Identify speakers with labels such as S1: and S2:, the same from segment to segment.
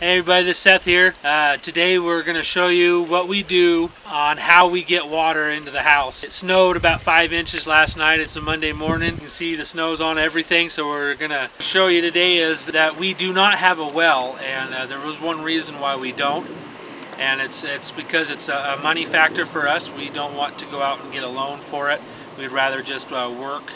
S1: Hey everybody, this is Seth here. Uh, today we're going to show you what we do on how we get water into the house. It snowed about five inches last night. It's a Monday morning. You can see the snow's on everything. So we're going to show you today is that we do not have a well and uh, there was one reason why we don't. And it's, it's because it's a, a, money factor for us. We don't want to go out and get a loan for it. We'd rather just uh, work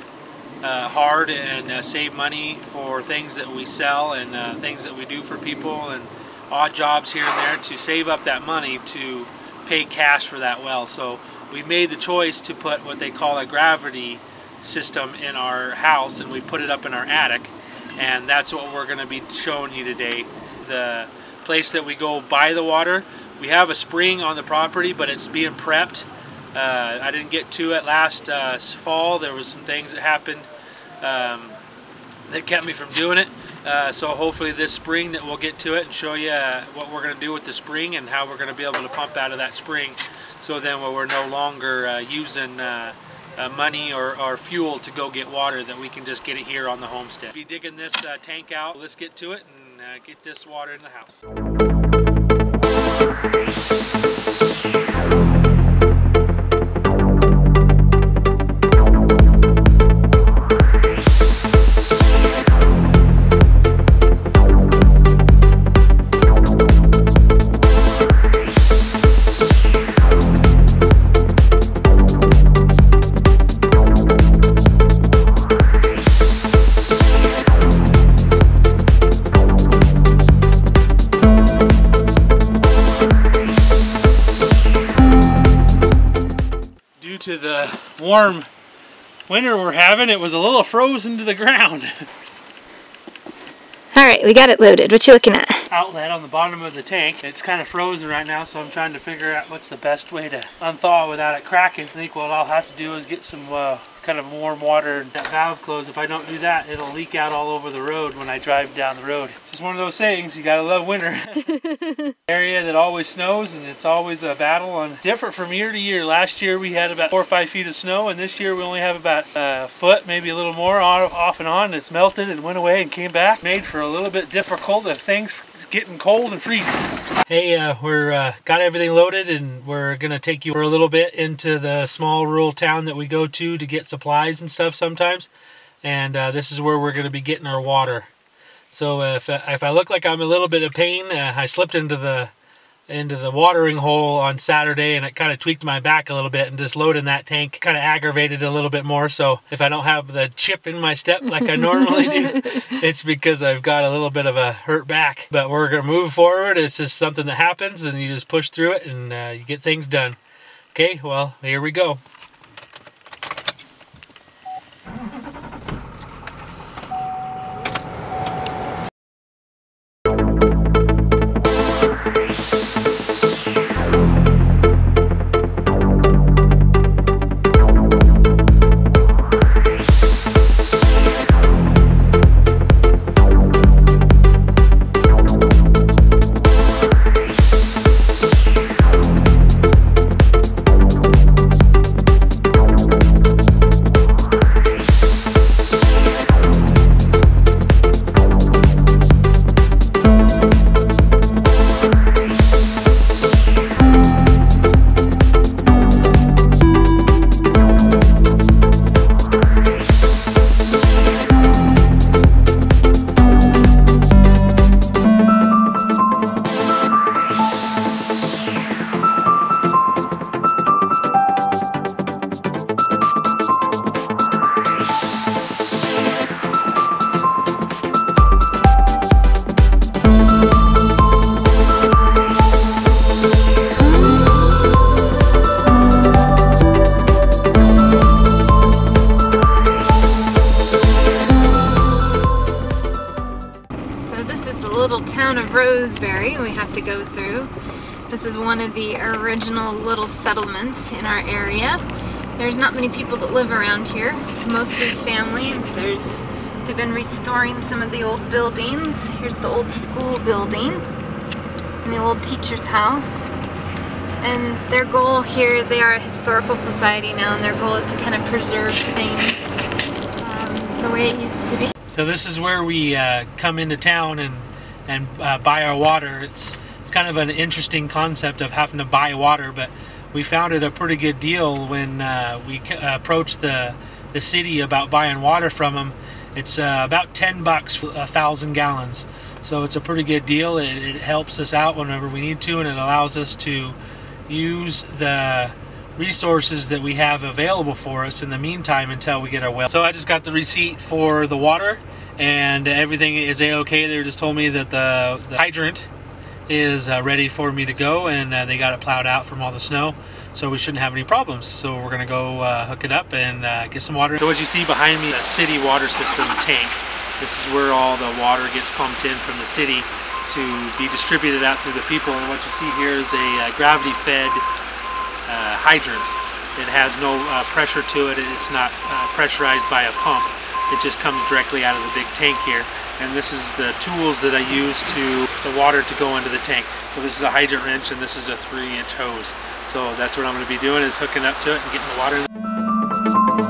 S1: uh, hard and uh, save money for things that we sell and uh, things that we do for people and odd jobs here and there to save up that money to pay cash for that well. So we made the choice to put what they call a gravity system in our house and we put it up in our attic and that's what we're going to be showing you today. The place that we go buy the water, we have a spring on the property but it's being prepped. Uh, I didn't get to it last uh, fall. There was some things that happened um, that kept me from doing it. Uh, so hopefully this spring that we'll get to it and show you what we're going to do with the spring and how we're going to be able to pump out of that spring so then we're no longer uh, using uh, uh, money or, or, fuel to go get water that we can just get it here on the homestead. Be digging this tank out. Let's get to it and get this water in the house. Warm winter we're having, it was a little frozen to the ground.
S2: Alright, we got it loaded. What you looking at?
S1: Outlet on the bottom of the tank. It's kind of frozen right now, so I'm trying to figure out what's the best way to unthaw without it cracking. I think what I'll have to do is get some uh, kind of warm water that valve closed. If I don't do that, it'll leak out all over the road when I drive down the road. It's just one of those things, you gotta love winter. Area that always snows and it's always a battle and different from year to year. Last year we had about four or five feet of snow and this year we only have about a foot, maybe a little more off and on. It's melted and went away and came back. Made for a little bit difficult of things getting cold and freezing. Hey, uh, we're uh, got everything loaded and we're gonna take you for a little bit into the small rural town that we go to to get supplies and stuff sometimes. And uh, this is where we're gonna be getting our water. So if, if I look like I'm a little bit of pain, uh, I slipped into the into the watering hole on Saturday and it kind of tweaked my back a little bit and just loading that tank kind of aggravated a little bit more. So if I don't have the chip in my step like I normally do, it's because I've got a little bit of a hurt back. But we're going to move forward. It's just something that happens and you just push through it and uh, you get things done. Okay, well, here we go.
S2: Roseberry we have to go through. This is one of the original little settlements in our area. There's not many people that live around here, mostly family. There's They've been restoring some of the old buildings. Here's the old school building and the old teacher's house. And their goal here is they are a historical society now and their goal is to kind of preserve things um, the way it used to be.
S1: So this is where we uh, come into town and and uh, buy our water. It's it's kind of an interesting concept of having to buy water, but we found it a pretty good deal when uh, we approached the the city about buying water from them. It's uh, about 10 bucks for a thousand gallons, so it's a pretty good deal. It, it helps us out whenever we need to, and it allows us to use the resources that we have available for us in the meantime until we get our well. So I just got the receipt for the water and everything is a-okay. They just told me that the, the hydrant is uh, ready for me to go and uh, they got it plowed out from all the snow so we shouldn't have any problems so we're gonna go uh, hook it up and uh, get some water so as you see behind me the city water system tank this is where all the water gets pumped in from the city to be distributed out through the people and what you see here is a uh, gravity fed uh, hydrant. It has no pressure to it. It's not pressurized by a pump. It just comes directly out of the big tank here. And this is the tools that I use to the water to go into the tank. So this is a hydrant wrench and this is a three inch hose. So that's what I'm going to be doing is hooking up to it and getting the water.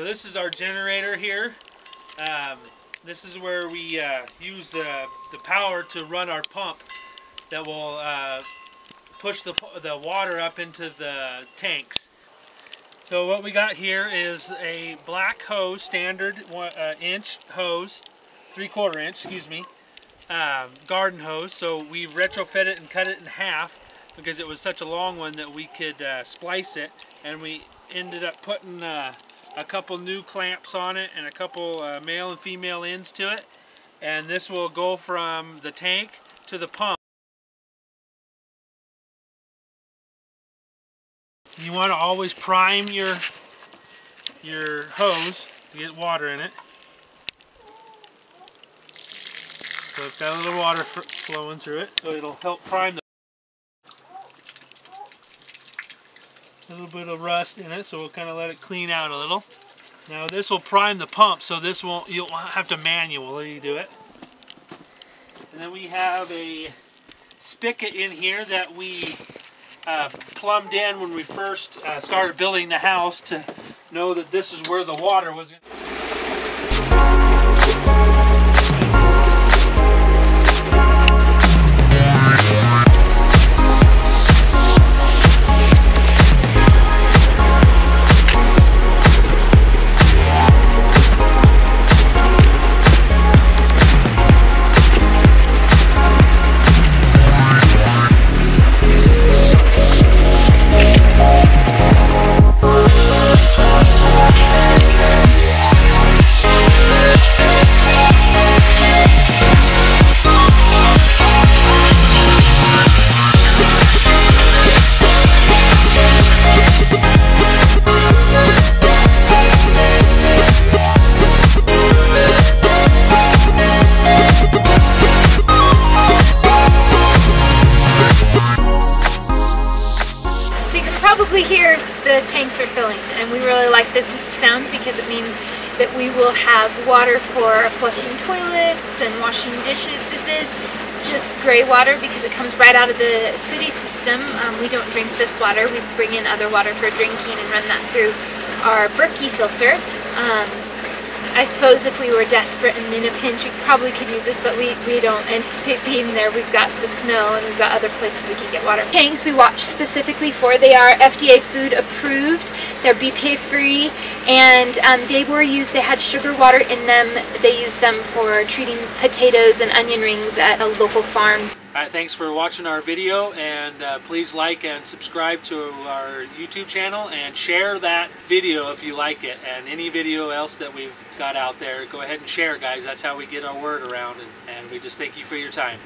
S1: So this is our generator here. Um, this is where we uh, use the, the power to run our pump that will uh, push the, the water up into the tanks. So what we got here is a black hose, standard one, uh, inch hose, three quarter inch, excuse me, um, garden hose. So we retrofit it and cut it in half because it was such a long one that we could uh, splice it and we ended up putting uh, a couple new clamps on it and a couple uh, male and female ends to it and this will go from the tank to the pump. You want to always prime your your hose to get water in it. So it's got a little water flowing through it, so it'll help prime the a little bit of rust in it, so we'll kind of let it clean out a little. Now this will prime the pump, so this won't you'll have to manually do it. And then we have a spigot in here that we uh, plumbed in when we first uh, started building the house to know that this is where the water was.
S2: The tanks are filling and we really like this sound because it means that we will have water for flushing toilets and washing dishes. This is just gray water because it comes right out of the city system. Um, we don't drink this water. We bring in other water for drinking and run that through our Berkey filter. Um, I suppose if we were desperate and in a pinch, we probably could use this, but we, we don't anticipate being there. We've got the snow and we've got other places we can get water. Tanks we watch specifically for, they are FDA food approved, they're BPA free, and um, they were used. They had sugar water in them. They used them for treating potatoes and onion rings at a local farm.
S1: All right, thanks for watching our video, and uh, please like and subscribe to our YouTube channel, and share that video if you like it, and any video else that we've got out there. Go ahead and share, guys. That's how we get our word around, and, and we just thank you for your time.